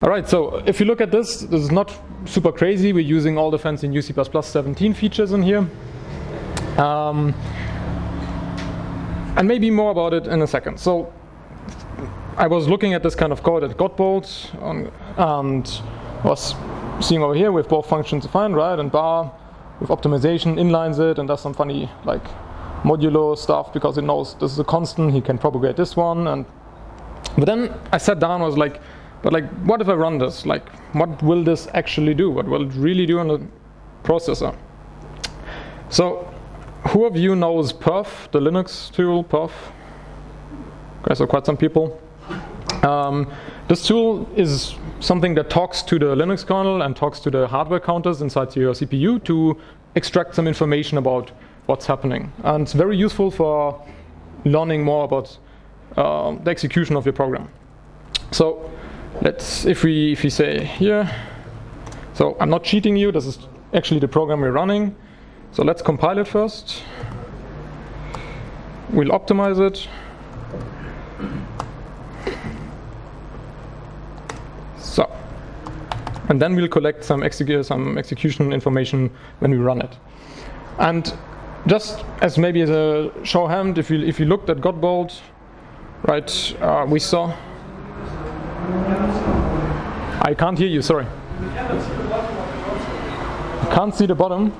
All right, so if you look at this, this is not super crazy. We're using all the fancy new C++ 17 features in here. Um, and maybe more about it in a second. So I was looking at this kind of code at Godbolt on, and was seeing over here with both functions defined, right, and bar with optimization inlines it and does some funny like modulo stuff because it knows this is a constant, he can propagate this one. and But then I sat down, I was like, but like, what if I run this? Like, what will this actually do? What will it really do on the processor? So, who of you knows Perf, the Linux tool, Perf? Okay, so quite some people. Um, this tool is something that talks to the Linux kernel and talks to the hardware counters inside your CPU to extract some information about what's happening. And it's very useful for learning more about uh, the execution of your program. So let's if we if we say here. So I'm not cheating you. This is actually the program we're running. So let's compile it first. We'll optimize it. So and then we'll collect some, execu some execution information when we run it. And just as maybe as a show hand if you if you looked at Godbolt right uh, we saw I can't hear you, sorry. Can't see the bottom?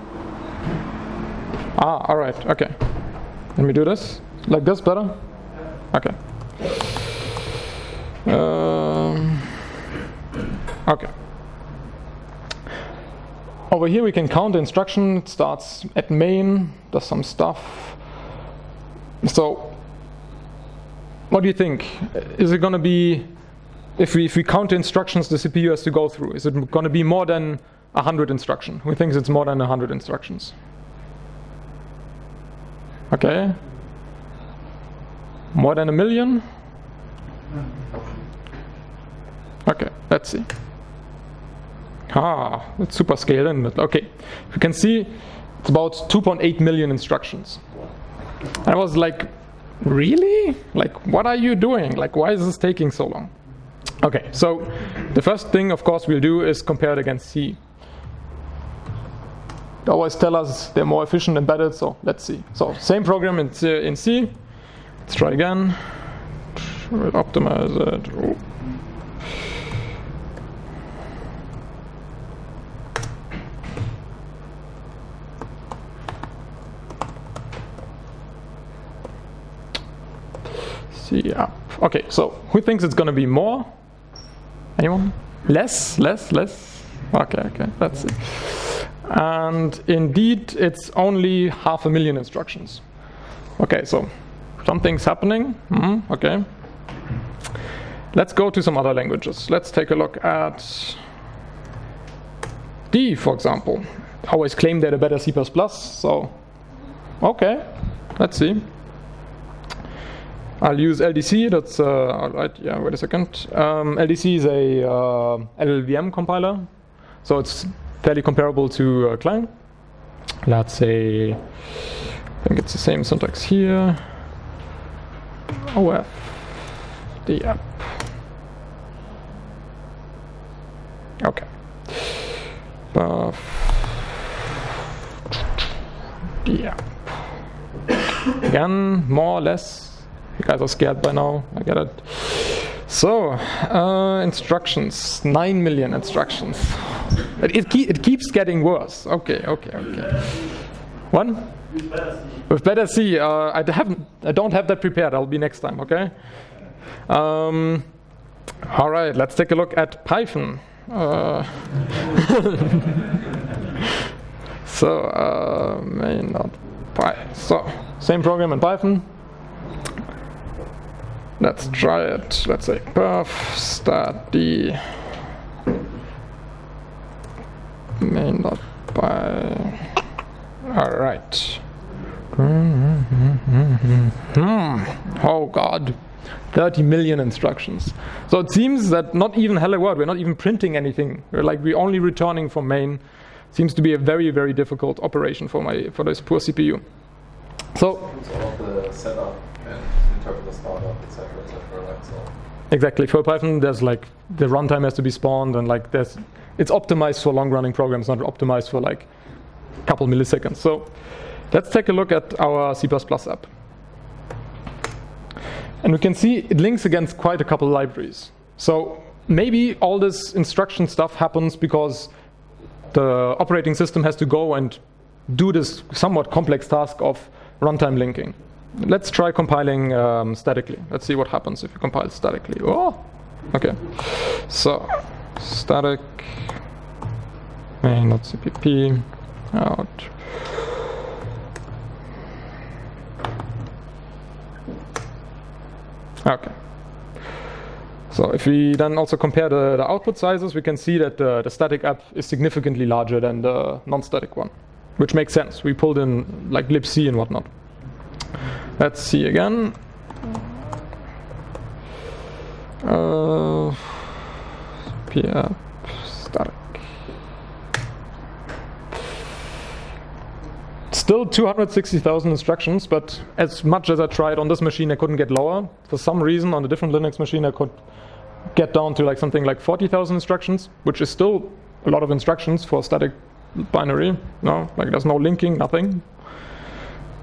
Ah, alright, okay. Let me do this. Like this better? Okay. Um, okay. Over here we can count the instruction. It starts at main, does some stuff. So, what do you think? Is it going to be if we, if we count the instructions the CPU has to go through, is it going to be more than 100 instructions? Who thinks it's more than 100 instructions? Okay. More than a million? Okay, let's see. Ah, it's super scaled in it. Okay, you can see it's about 2.8 million instructions. I was like, really? Like, what are you doing? Like, why is this taking so long? Okay, so the first thing, of course, we'll do is compare it against C. They always tell us they're more efficient embedded, so let's see. So same program in, C. in C. Let's try again. Optimize it. Ooh. C up. Okay, so who thinks it's going to be more? Anyone? Less? Less? Less? Okay, okay, let's see. And indeed, it's only half a million instructions. Okay, so something's happening. Mm -hmm, okay. Let's go to some other languages. Let's take a look at D, for example. Always claim they're a better C++, so okay, let's see. I'll use LDC, that's, uh, right, yeah, wait a second. Um, LDC is a uh, LLVM compiler, so it's fairly comparable to uh, Clang. Let's say, I think it's the same syntax here. OF, the app. Okay. Buff, the. Again, more or less you guys are scared by now, I get it. So, uh, instructions, 9 million instructions. It, it, it, keeps getting worse. Okay, okay, okay. One? With better C. Uh, I, haven't, I don't have that prepared. I'll be next time, okay? Um, all right, let's take a look at Python. Uh, so, uh, main not Py. So, same program in Python. Let's try it. Let's say perf stat d main dot py. All right. Hmm. Oh God. 30 million instructions. So it seems that not even hello world, we're not even printing anything. We're like we're only returning from main. Seems to be a very very difficult operation for my for this poor CPU. So. All the etc., etc. Like so. Exactly. For Python, there's like the runtime has to be spawned, and like there's it's optimized for long-running programs, not optimized for like a couple milliseconds. So let's take a look at our C++ app. And we can see it links against quite a couple libraries. So maybe all this instruction stuff happens because the operating system has to go and do this somewhat complex task of runtime linking. Let's try compiling um, statically. Let's see what happens if you compile statically. Oh, okay. So static main not cpp out. Okay. So if we then also compare the, the output sizes, we can see that the, the static app is significantly larger than the non-static one, which makes sense. We pulled in like libc and whatnot. Let's see again. Uh, p-app static. Still 260,000 instructions, but as much as I tried on this machine, I couldn't get lower. For some reason, on a different Linux machine, I could get down to like something like 40,000 instructions, which is still a lot of instructions for static binary. No, like there's no linking, nothing.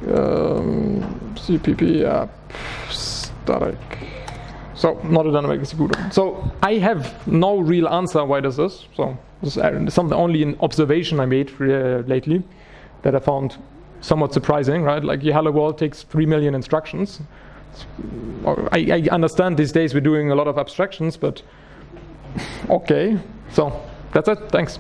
Um, CPP app static. So not a dynamic executor. So I have no real answer why this is. So this is something only an observation I made uh, lately that I found somewhat surprising, right? Like your hello world takes three million instructions. I, I understand these days we're doing a lot of abstractions, but okay. So that's it. Thanks.